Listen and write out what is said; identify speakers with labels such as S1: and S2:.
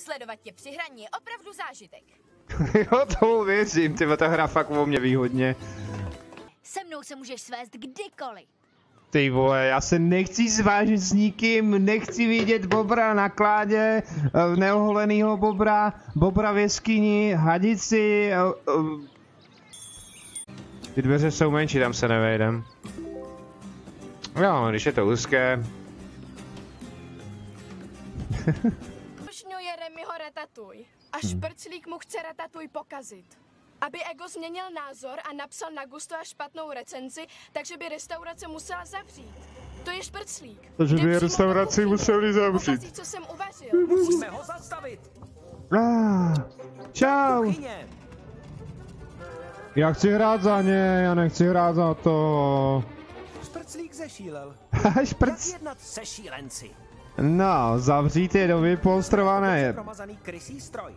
S1: Sledovat tě při hraní je opravdu zážitek.
S2: jo, tomu věřím, ty ta hra fakt o mě výhodně.
S1: Se mnou se můžeš svést kdykoliv.
S2: Ty vole, já se nechci zvážit s nikým, nechci vidět bobra na kládě, eh, neoholenýho bobra, bobra v jeskyni, hadici. eh, eh. Ty dveře jsou menší, tam se nevejdem. Jo, když je to úzké.
S3: Ušňuje Remyho ratatuj. A šprclík mu chce ratatuj pokazit. Aby Ego změnil názor a napsal na gusto a špatnou recenzi, takže by restaurace musela zavřít. To je šprclík.
S2: Takže by restauraci museli zavřít.
S3: Pokazí, co jsem uvařil.
S4: Musíme ho zastavit!
S2: Ah, čau.
S4: Kuchyně!
S2: Já chci hrát za ně, já nechci hrát za to.
S4: Šprclík zešílel. Jak
S2: Šprc.
S4: jednat se šílenci?
S2: No, zavřít je do vypolstrované.
S4: Promazaný krysí stroj.